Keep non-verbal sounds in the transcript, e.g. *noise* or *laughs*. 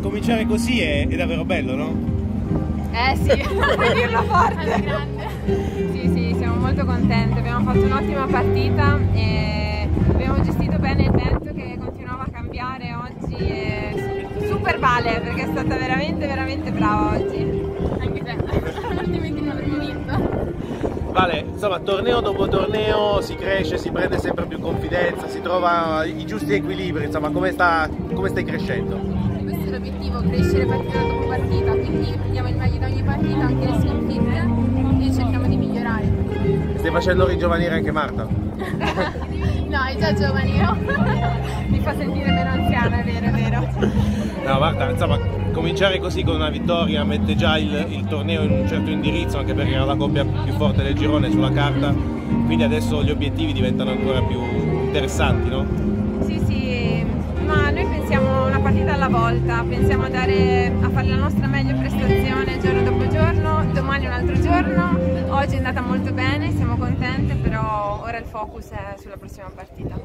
Cominciare così è, è davvero bello, no? Eh sì, *laughs* puoi dirlo forte. Sì, sì, siamo molto contenti, abbiamo fatto un'ottima partita e abbiamo gestito bene il vento che continuava a cambiare oggi e super Vale perché è stata veramente veramente brava oggi. Anche se altrimenti *laughs* non avremmo vinto. Vale, insomma, torneo dopo torneo si cresce, si prende sempre più confidenza, si trova i giusti equilibri, insomma, come, sta, come stai crescendo? Questo è l'obiettivo, crescere partita dopo partita, quindi prendiamo il meglio da ogni partita, anche le sconfitte, e cerchiamo di migliorare. Stai facendo ringiovanire anche Marta? *laughs* No, è già giovane io. Mi fa sentire meno anziana, è vero, è vero. No, Marta, insomma, cominciare così con una vittoria mette già il, il torneo in un certo indirizzo, anche perché era la coppia più forte del girone sulla carta, quindi adesso gli obiettivi diventano ancora più interessanti, no? Alla volta, pensiamo a, dare, a fare la nostra meglio prestazione giorno dopo giorno, domani un altro giorno, oggi è andata molto bene, siamo contente, però ora il focus è sulla prossima partita.